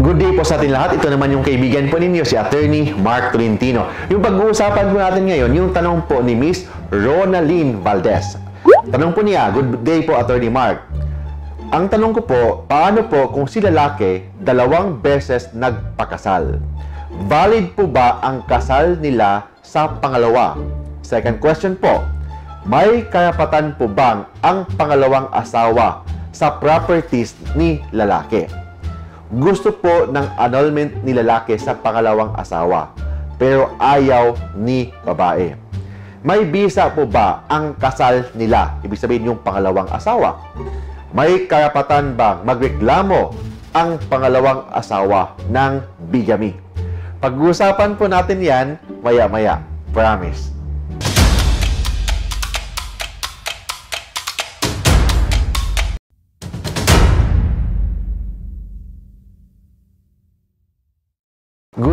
Good day po sa atin lahat. Ito naman yung kaibigan po ninyo, si Attorney Mark Tolentino. Yung pag-uusapan po natin ngayon, yung tanong po ni Miss Ronaline Valdez. Tanong po niya, good day po Attorney Mark. Ang tanong ko po, paano po kung si lalaki dalawang beses nagpakasal? Valid po ba ang kasal nila sa pangalawa? Second question po, may karapatan po bang ang pangalawang asawa sa properties ni lalaki? Gusto po ng annulment ni lalaki sa pangalawang asawa, pero ayaw ni babae. May bisa po ba ang kasal nila? Ibig sabihin yung pangalawang asawa. May karapatan bang magreklamo ang pangalawang asawa ng bigamy? Pag-uusapan po natin yan maya-maya. Promise.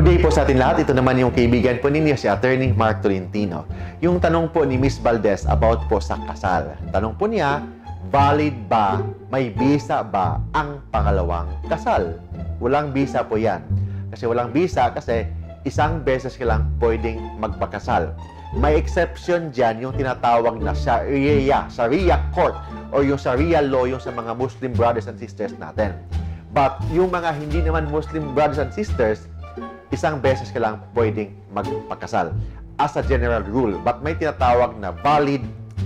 Good day po sa atin lahat. Ito naman yung kaibigan po ninyo, si Attorney Mark Tolentino. Yung tanong po ni Miss Valdez about po sa kasal. Tanong po niya, valid ba, may visa ba ang pangalawang kasal? Walang visa po yan. Kasi walang visa kasi isang beses ka lang pwedeng magpakasal. May exception dyan yung tinatawag na Sharia, Sharia court or yung Sharia law yung sa mga Muslim brothers and sisters natin. But yung mga hindi naman Muslim brothers and sisters, isang beses ka lang pwedeng magpakasal as a general rule. But may tinatawag na valid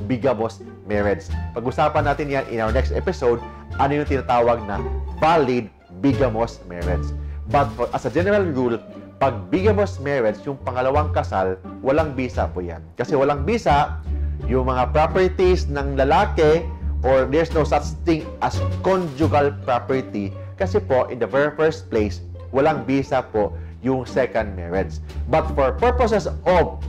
bigamous marriage. Pag-usapan natin yan in our next episode, ano yung tinatawag na valid bigamous marriage. But for, as a general rule, pag bigamous marriage, yung pangalawang kasal, walang bisa po yan. Kasi walang bisa, yung mga properties ng lalaki or there's no such thing as conjugal property kasi po, in the very first place, walang bisa po yung second marriage. But for purposes of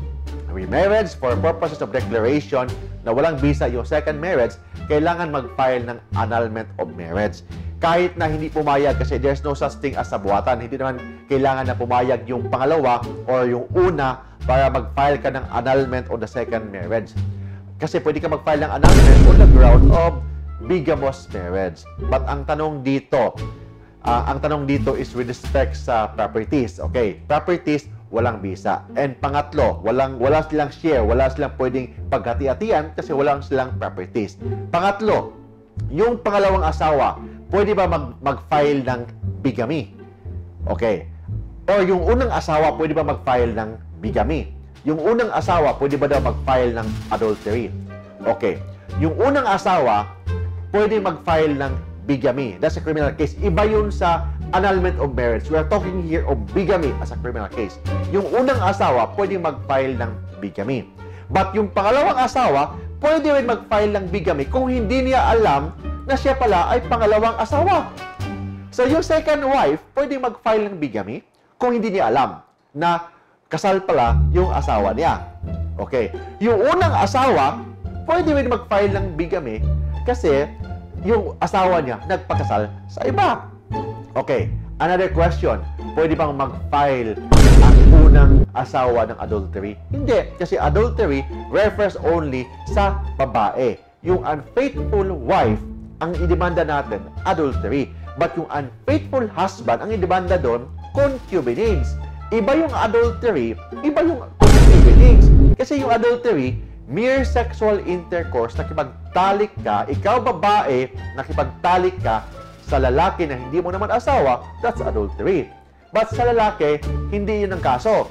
remarriage, for purposes of declaration na walang visa yung second marriage, kailangan mag-file ng annulment of marriage. Kahit na hindi pumayag kasi there's no such thing as sabuatan, hindi naman kailangan na pumayag yung pangalawa or yung una para mag-file ka ng annulment of the second marriage. Kasi pwede ka mag-file ng annulment on the ground of bigamous marriage. But ang tanong dito, uh, ang tanong dito is with respect sa properties. Okay, properties, walang visa. And pangatlo, walang, wala silang share, wala silang pwedeng paghati-hatian kasi walang silang properties. Pangatlo, yung pangalawang asawa, pwede ba mag, mag-file ng bigamy? Okay. Or yung unang asawa, pwede ba mag-file ng bigamy? Yung unang asawa, pwede ba daw mag-file ng adultery? Okay. Yung unang asawa, pwede mag-file ng bigamy. That's a criminal case. Iba yun sa annulment of marriage. We are talking here of bigamy as a criminal case. Yung unang asawa, pwede mag-file ng bigamy. But yung pangalawang asawa, pwede rin mag-file ng bigamy kung hindi niya alam na siya pala ay pangalawang asawa. So yung second wife, pwede mag-file ng bigamy kung hindi niya alam na kasal pala yung asawa niya. Okay. Yung unang asawa, pwede rin mag-file ng bigamy kasi yung asawa niya nagpakasal sa iba. Okay. Another question. Pwede bang mag-file ang unang asawa ng adultery? Hindi. Kasi adultery refers only sa babae. Yung unfaithful wife, ang idemanda natin, adultery. But yung unfaithful husband, ang idemanda doon, concubinage. Iba yung adultery, iba yung concubinage. Kasi yung adultery, mere sexual intercourse, nakipagtalik ka, ikaw babae, nakipagtalik ka sa lalaki na hindi mo naman asawa, that's adultery. But sa lalaki, hindi yun ang kaso.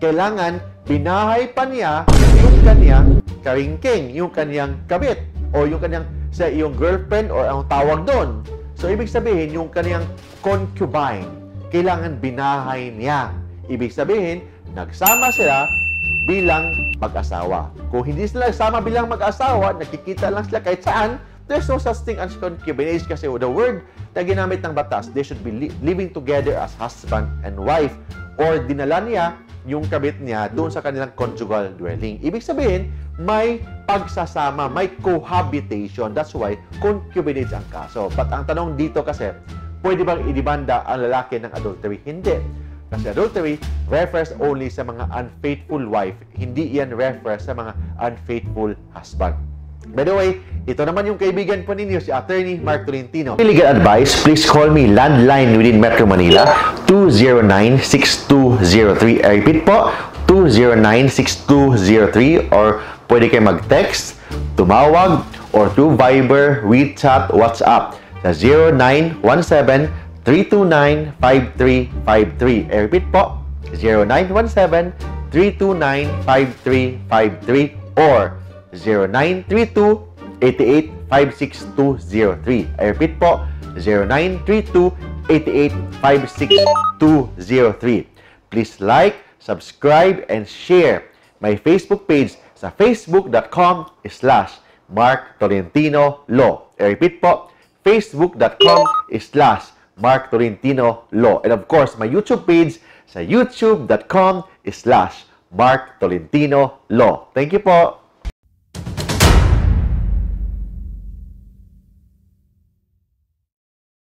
Kailangan, binahay pa niya yung kanyang karingking, yung kanyang kabit, o yung kanyang sa yung girlfriend or ang tawag doon. So, ibig sabihin, yung kanyang concubine, kailangan binahay niya. Ibig sabihin, nagsama sila bilang mag-asawa. Kung hindi sila nagsama bilang mag-asawa, nakikita lang sila kahit saan, there's no such thing as concubinage kasi the word na ginamit ng batas, they should be li- living together as husband and wife or dinala niya yung kabit niya doon sa kanilang conjugal dwelling. Ibig sabihin, may pagsasama, may cohabitation. That's why concubinage ang kaso. But ang tanong dito kasi, pwede bang idibanda ang lalaki ng adultery? Hindi. Kasi adultery refers only sa mga unfaithful wife. Hindi yan refers sa mga unfaithful husband. By the way, ito naman yung kaibigan po ninyo, si Attorney Mark Tolentino. Legal advice, please call me landline within Metro Manila, 209-6203. I repeat po, 209-6203 or pwede kayo mag-text, tumawag, or through Viber, WeChat, WhatsApp sa 0917-329-5353. I eh, repeat po, 0917-329-5353 or 0932-8856-203. I eh, repeat po, 0932-8856-203. Please like, subscribe, and share my Facebook page sa facebook.com slash Mark Tolentino Law. I repeat po, facebook.com slash Mark Tolentino Law. And of course, my YouTube page sa youtube.com slash Mark Tolentino Law. Thank you po.